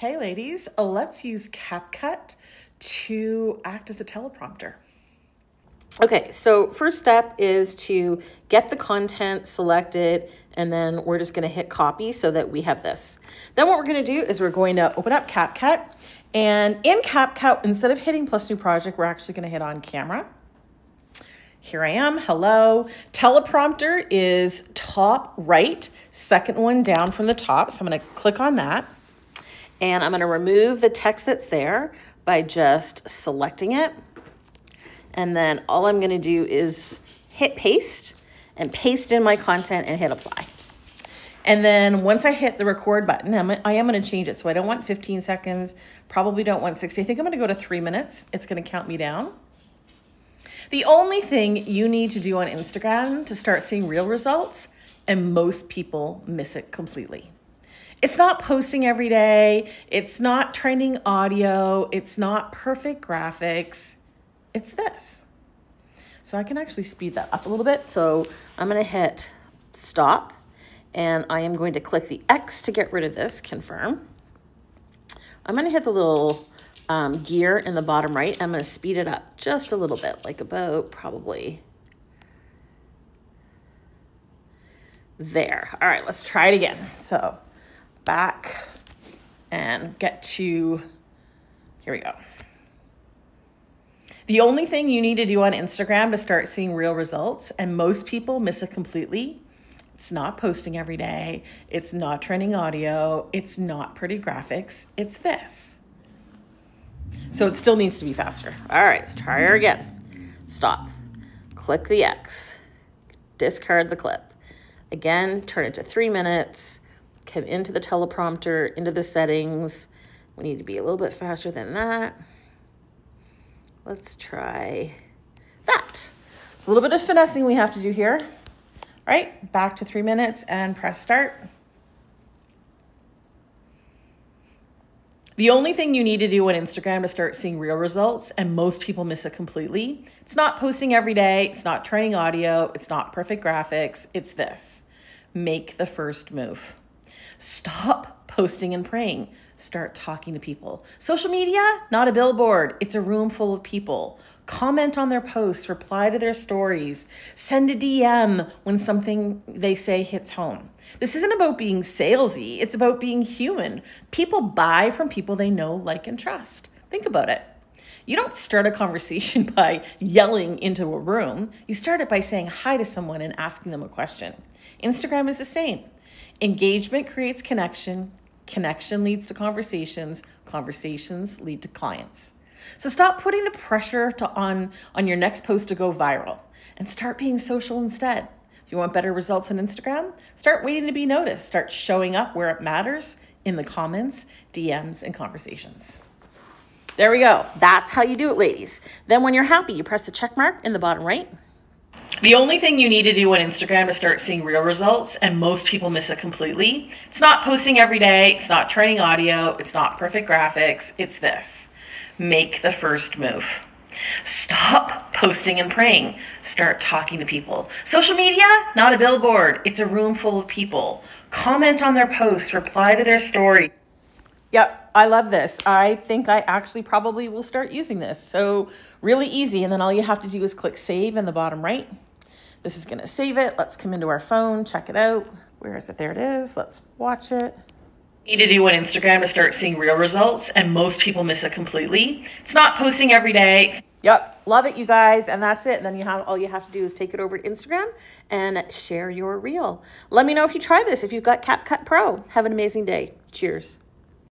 Hey ladies, uh, let's use CapCut to act as a teleprompter. Okay, so first step is to get the content selected and then we're just gonna hit copy so that we have this. Then what we're gonna do is we're going to open up CapCut and in CapCut, instead of hitting plus new project, we're actually gonna hit on camera. Here I am, hello. Teleprompter is top right, second one down from the top. So I'm gonna click on that. And I'm gonna remove the text that's there by just selecting it. And then all I'm gonna do is hit paste and paste in my content and hit apply. And then once I hit the record button, I'm, I am gonna change it. So I don't want 15 seconds, probably don't want 60. I think I'm gonna go to three minutes. It's gonna count me down. The only thing you need to do on Instagram to start seeing real results, and most people miss it completely. It's not posting every day. It's not trending audio. It's not perfect graphics. It's this. So I can actually speed that up a little bit. So I'm going to hit stop and I am going to click the X to get rid of this, confirm. I'm going to hit the little um, gear in the bottom right. I'm going to speed it up just a little bit, like about probably there. All right, let's try it again. So back and get to, here we go. The only thing you need to do on Instagram to start seeing real results, and most people miss it completely, it's not posting every day, it's not trending audio, it's not pretty graphics, it's this. So it still needs to be faster. All right, let's try her again. Stop. Click the X. Discard the clip. Again, turn it to three minutes come into the teleprompter, into the settings. We need to be a little bit faster than that. Let's try that. It's a little bit of finessing we have to do here. All right, back to three minutes and press start. The only thing you need to do on Instagram to start seeing real results, and most people miss it completely, it's not posting every day, it's not training audio, it's not perfect graphics, it's this. Make the first move. Stop posting and praying. Start talking to people. Social media, not a billboard. It's a room full of people. Comment on their posts, reply to their stories, send a DM when something they say hits home. This isn't about being salesy, it's about being human. People buy from people they know, like, and trust. Think about it. You don't start a conversation by yelling into a room. You start it by saying hi to someone and asking them a question. Instagram is the same. Engagement creates connection, connection leads to conversations, conversations lead to clients. So stop putting the pressure to on on your next post to go viral and start being social instead. If you want better results on Instagram, start waiting to be noticed. Start showing up where it matters in the comments, DMs, and conversations. There we go. That's how you do it, ladies. Then when you're happy, you press the check mark in the bottom right the only thing you need to do on Instagram to start seeing real results, and most people miss it completely, it's not posting every day, it's not training audio, it's not perfect graphics, it's this. Make the first move. Stop posting and praying. Start talking to people. Social media, not a billboard. It's a room full of people. Comment on their posts, reply to their story. Yep, I love this. I think I actually probably will start using this. So really easy. And then all you have to do is click save in the bottom right. This is gonna save it. Let's come into our phone, check it out. Where is it? There it is. Let's watch it. Need to do on Instagram to start seeing real results, and most people miss it completely. It's not posting every day. Yep, love it, you guys, and that's it. And then you have all you have to do is take it over to Instagram and share your reel. Let me know if you try this. If you've got CapCut Pro, have an amazing day. Cheers.